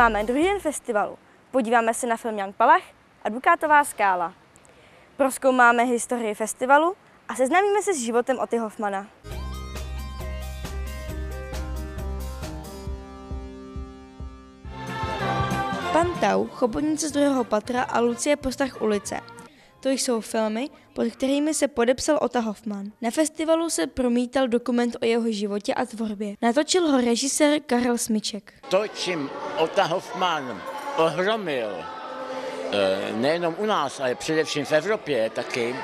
Máme druhý den festivalu. Podíváme se na film Jan Palach a Dukátová skála. Proskoumáme historii festivalu a seznámíme se s životem Oty Hoffmana. Pan Tau, Chobotnice z druhého patra a Lucie Postach ulice. To jsou filmy, pod kterými se podepsal Ota Hoffman. Na festivalu se promítal dokument o jeho životě a tvorbě. Natočil ho režisér Karel Smiček. To, čím Ota Hoffman ohromil, eh, nejenom u nás, ale především v Evropě taky,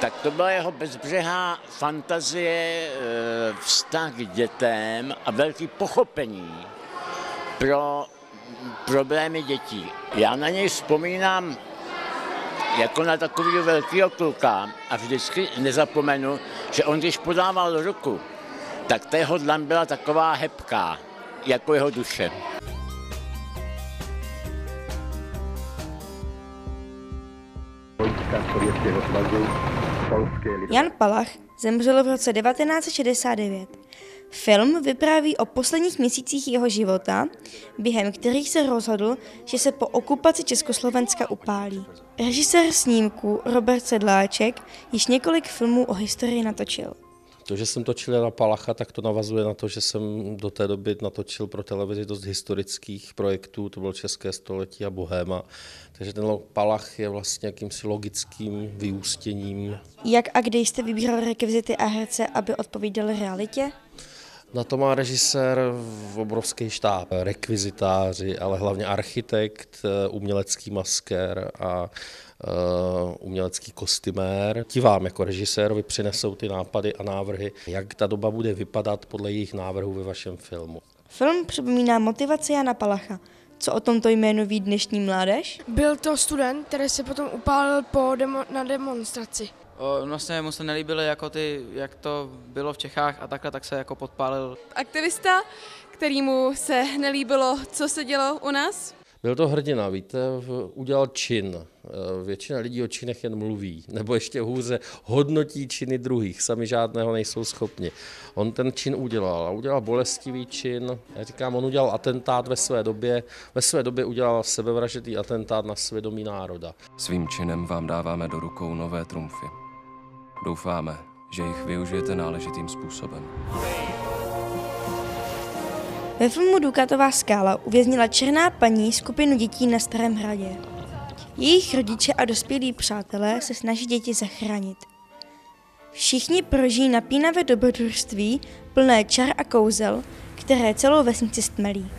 tak to byla jeho bezbřehá fantazie, eh, vztah k dětem a velký pochopení pro problémy dětí. Já na něj vzpomínám jako na takového velkého kluka a vždycky nezapomenu, že on když podával ruku, tak ta jeho dlan byla taková hebká, jako jeho duše. Jan Palach zemřel v roce 1969. Film vypráví o posledních měsících jeho života, během kterých se rozhodl, že se po okupaci Československa upálí. Režisér snímku Robert Sedláček již několik filmů o historii natočil. To, že jsem točil na Palacha, tak to navazuje na to, že jsem do té doby natočil pro televizi dost historických projektů, to bylo České století a Bohéma. Takže ten Palach je vlastně jakýmsi logickým vyústěním. Jak a kdy jste vybíral rekvizity a herce, aby odpovídali realitě? Na to má režisér obrovský štáb, rekvizitáři, ale hlavně architekt, umělecký maskér a uh, umělecký kostymér. Ti vám jako režisérovi přinesou ty nápady a návrhy, jak ta doba bude vypadat podle jejich návrhů ve vašem filmu. Film připomíná motivaci Jana Palacha. Co o tomto jménu ví dnešní mládež? Byl to student, který se potom upálil po demo, na demonstraci. Vlastně mu se nelíbilo, jako ty, jak to bylo v Čechách a takhle, tak se jako podpálil. Aktivista, kterýmu se nelíbilo, co se dělo u nás? Byl to hrdina, víte, udělal čin. E, většina lidí o činech jen mluví, nebo ještě hůře hodnotí činy druhých, sami žádného nejsou schopni. On ten čin udělal a udělal bolestivý čin. Já říkám, on udělal atentát ve své době, ve své době udělal sebevražedný atentát na svědomí národa. Svým činem vám dáváme do rukou nové trumfy. Doufáme, že jich využijete náležitým způsobem. Ve filmu Dukatová skála uvěznila černá paní skupinu dětí na Starém hradě. Jejich rodiče a dospělí přátelé se snaží děti zachránit. Všichni prožijí napínavé dobrodružství plné čar a kouzel, které celou vesnici stmelí.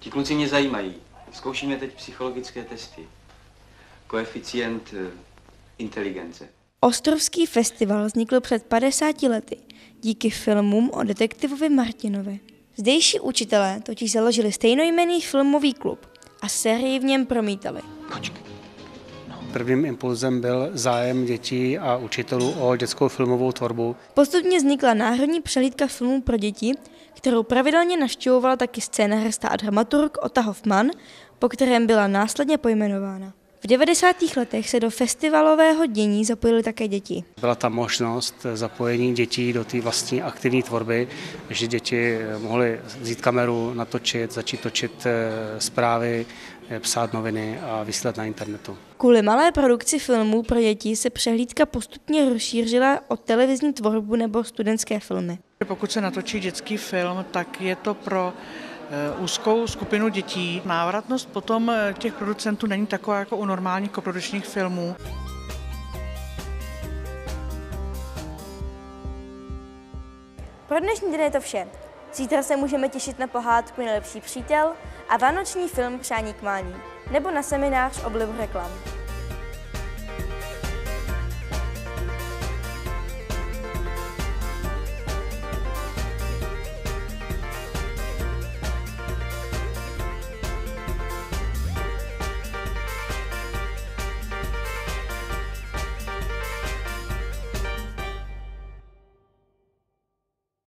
Ti kluci mě zajímají. Zkoušíme teď psychologické testy. Koeficient eh, inteligence. Ostrovský festival vznikl před 50 lety díky filmům o detektivovi Martinovi. Zdejší učitelé totiž založili stejnojmenný filmový klub a sérii v něm promítali. Počkej. Prvním impulzem byl zájem dětí a učitelů o dětskou filmovou tvorbu. Postupně vznikla národní přehlídka filmů pro děti, kterou pravidelně navštěvoval taky scénarista a dramaturg Ota Hoffman, po kterém byla následně pojmenována. V 90. letech se do festivalového dění zapojily také děti. Byla tam možnost zapojení dětí do té vlastní aktivní tvorby, že děti mohly vzít kameru, natočit, začít točit eh, zprávy, eh, psát noviny a vysílat na internetu. Kvůli malé produkci filmů pro děti se přehlídka postupně rozšířila o televizní tvorbu nebo studentské filmy. Pokud se natočí dětský film, tak je to pro úzkou skupinu dětí. Návratnost potom eh, těch producentů není taková jako u normálních koprodučních filmů. Pro dnešní den je to vše. Zítra se můžeme těšit na pohádku Nejlepší přítel a vánoční film Přání k mání, nebo na seminář o reklam.